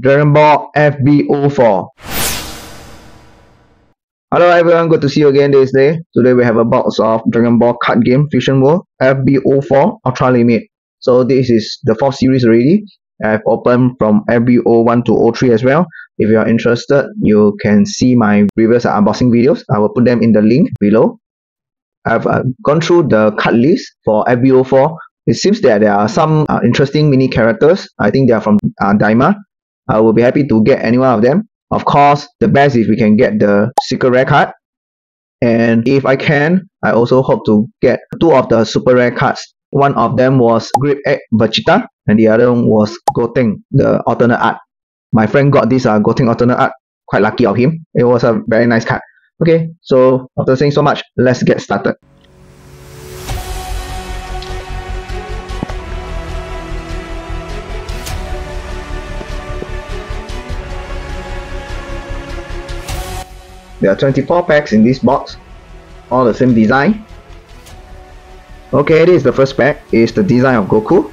Dragon Ball FB04. Hello everyone, good to see you again this day. Today we have a box of Dragon Ball card game Fusion World FB04 Ultra Limit. So this is the fourth series already. I've opened from FB01 to 03 as well. If you are interested, you can see my previous unboxing videos. I will put them in the link below. I've uh, gone through the card list for FB04. It seems that there are some uh, interesting mini characters. I think they are from uh, Daima. I will be happy to get any one of them. Of course, the best if we can get the secret rare card. And if I can, I also hope to get two of the super rare cards. One of them was Great Ape Vegeta, and the other one was Goten, the alternate art. My friend got this uh, Goten alternate art. Quite lucky of him. It was a very nice card. Okay, so after saying so much, let's get started. There are 24 packs in this box, all the same design. Okay, this is the first pack, is the design of Goku.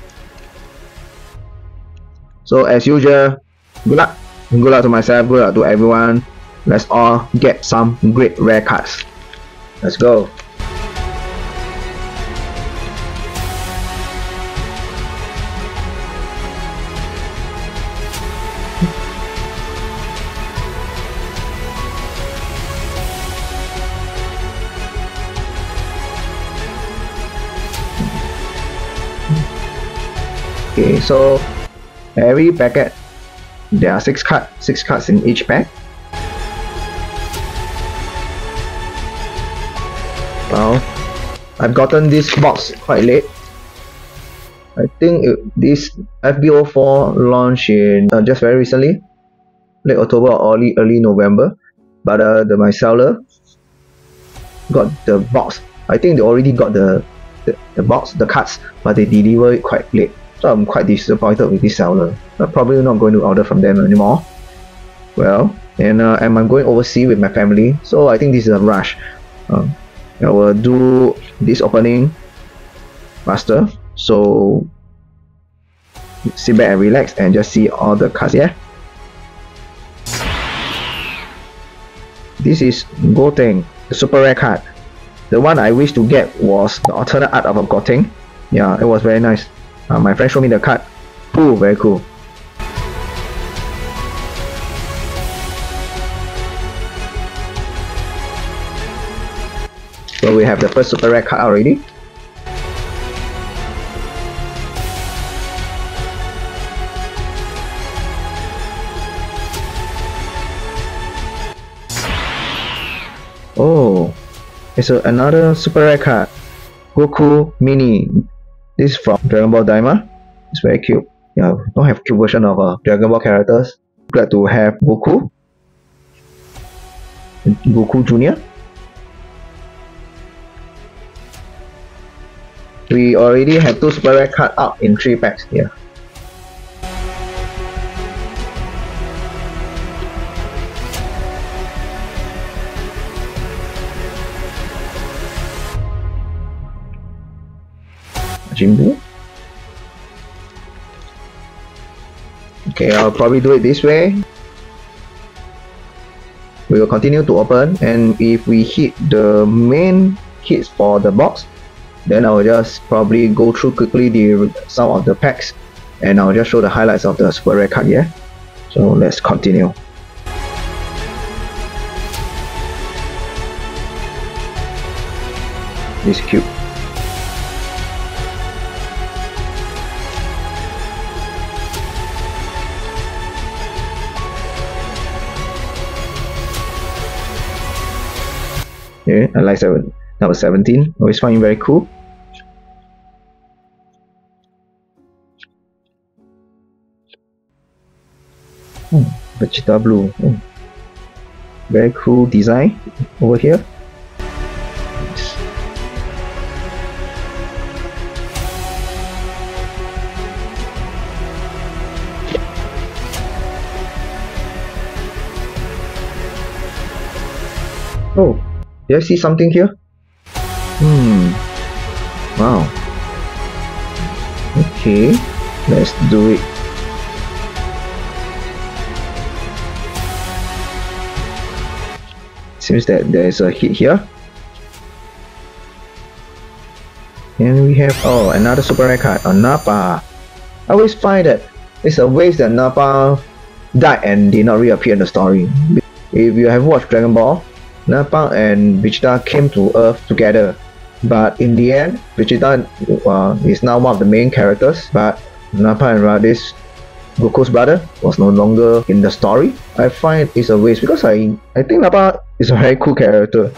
So as usual, good luck. Good luck to myself, good luck to everyone. Let's all get some great rare cards. Let's go. Okay, so every packet there are six cards, six cards in each pack. Well, I've gotten this box quite late. I think it, this FB04 launched in uh, just very recently, late October or early early November. But uh, the my seller got the box. I think they already got the, the the box, the cards, but they deliver it quite late. So I'm quite disappointed with this seller. I'm probably not going to order from them anymore. Well, and, uh, and I'm going overseas with my family, so I think this is a rush. Um, I will do this opening faster. So sit back and relax and just see all the cards here. This is Goten, the super rare card. The one I wish to get was the alternate art of a Goten. Yeah, it was very nice. Uh, my friend showed me the card. Ooh, very cool. So we have the first super rare card already. Oh, it's a, another super rare card. Goku Mini this is from Dragon Ball Daima. It's very cute. Yeah, don't have cute version of uh, Dragon Ball characters. Glad to have Goku. Goku Junior. We already have two super rare cards out in three packs here. Jimbo. Okay, I'll probably do it this way. We will continue to open and if we hit the main hits for the box, then I'll just probably go through quickly the some of the packs and I'll just show the highlights of the super rare card here. So let's continue. This cute. Okay, I like seven. Was 17. Always find it very cool. Hmm, Vegeta Blue. Hmm. Very cool design over here. Oh, do I see something here? Hmm. Wow. Okay. Let's do it. Seems that there is a hit here. And we have, oh, another Super Rare card, a Nappa. I always find that it's a waste that Nappa died and did not reappear in the story. If you have watched Dragon Ball, Nappa and Vegeta came to Earth together. But in the end, Vegeta uh, is now one of the main characters, but Nappa and Raditz Goku's brother was no longer in the story. I find it's a waste because I I think Nappa is a very cool character,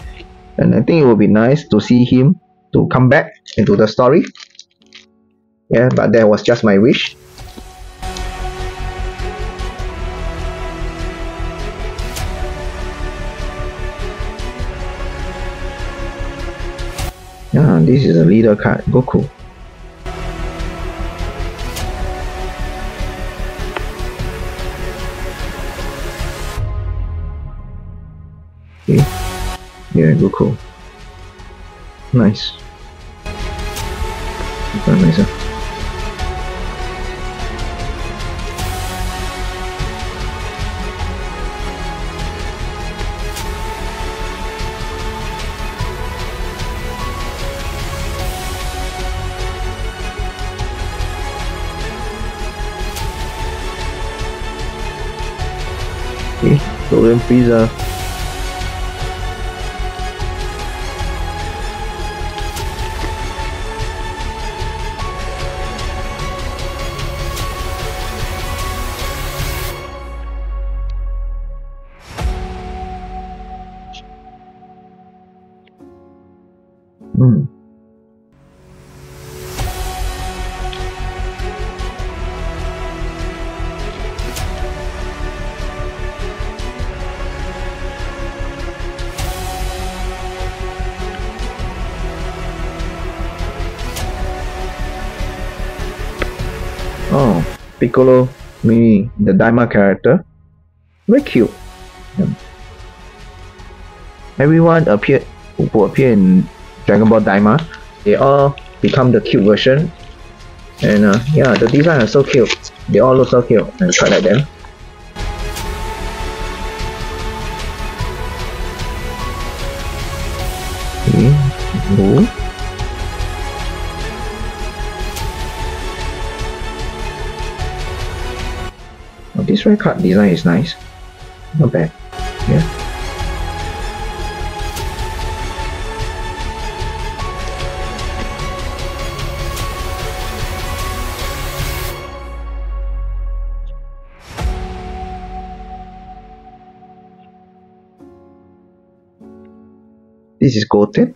and I think it would be nice to see him to come back into the story. Yeah, but that was just my wish. Yeah, this is a leader card, Goku. Okay. Yeah, Goku. Nice. Very nice. Huh? Okay, Piccolo Mini, the Daima character. Very cute. Yeah. Everyone appeared who appear in Dragon Ball Daima, they all become the cute version. And uh, yeah, the design is so cute. They all look so cute. And try like them. Okay. Ooh. Oh, this red card design is nice. Not bad. Yeah. This is Goten.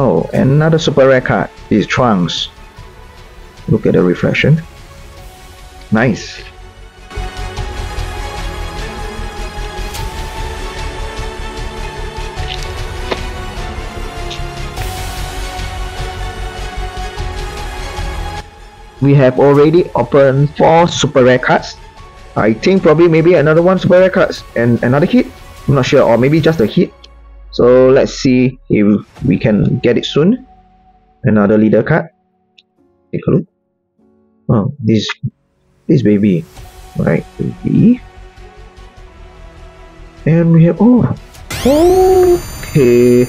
Oh, another super rare card is Trunks. Look at the reflection. Nice. We have already opened 4 super rare cards. I think probably maybe another one super rare cards and another hit. I'm not sure or maybe just a hit so let's see if we can get it soon. Another leader card. Take a look. Oh this this baby. Right baby. And we have oh okay.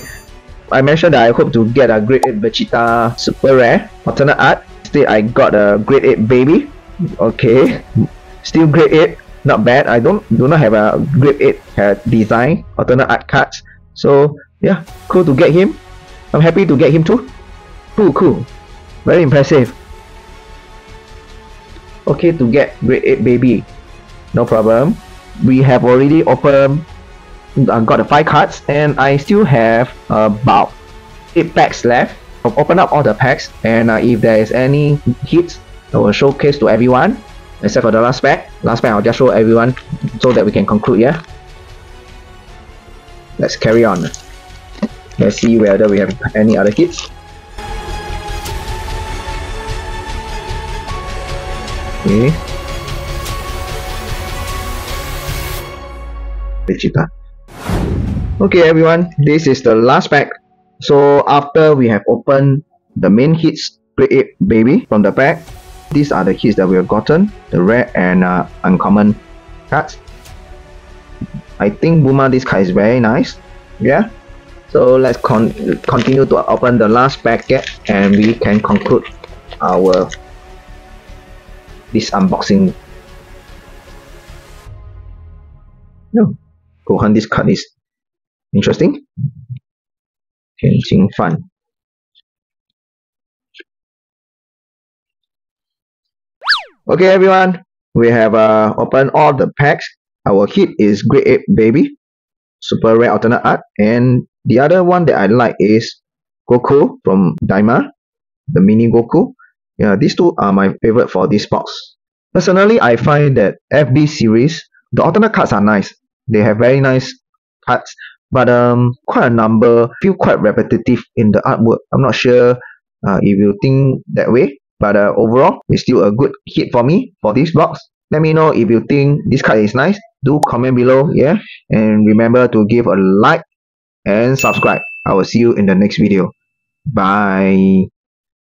I mentioned that I hope to get a Great Ape Vegeta super rare alternate art. Instead I got a Great Ape baby. Okay. Still Great Ape not bad. I don't do not have a Great Ape uh, design. Alternate art cards so yeah, cool to get him. I'm happy to get him too. Cool, cool. Very impressive. Okay to get Great Ape baby. No problem. We have already opened I got the 5 cards and I still have about 8 packs left. I'll open up all the packs and uh, if there is any hits I will showcase to everyone. except for the last pack. Last pack I'll just show everyone so that we can conclude, yeah? Let's carry on. Let's see whether we have any other hits. Okay. Vegeta. Okay everyone, this is the last pack. So after we have opened the main hits, Great Baby from the pack, these are the hits that we have gotten, the rare and uh, uncommon cards. I think Bulma this card is very nice. Yeah. So let's con continue to open the last packet and we can conclude our this unboxing. No. Gohan this card is interesting. Tianqing Fan. Okay everyone, we have uh, opened all the packs. Our hit is Great Ape Baby, super rare alternate art, and the other one that I like is Goku from Daima, the mini Goku. Yeah, these two are my favorite for this box. Personally, I find that FB series, the alternate cards are nice. They have very nice cards, but um, quite a number feel quite repetitive in the artwork. I'm not sure uh, if you think that way. But uh, overall, it's still a good hit for me for this box. Let me know if you think this card is nice. Do comment below, yeah? And remember to give a like and subscribe. I will see you in the next video. Bye.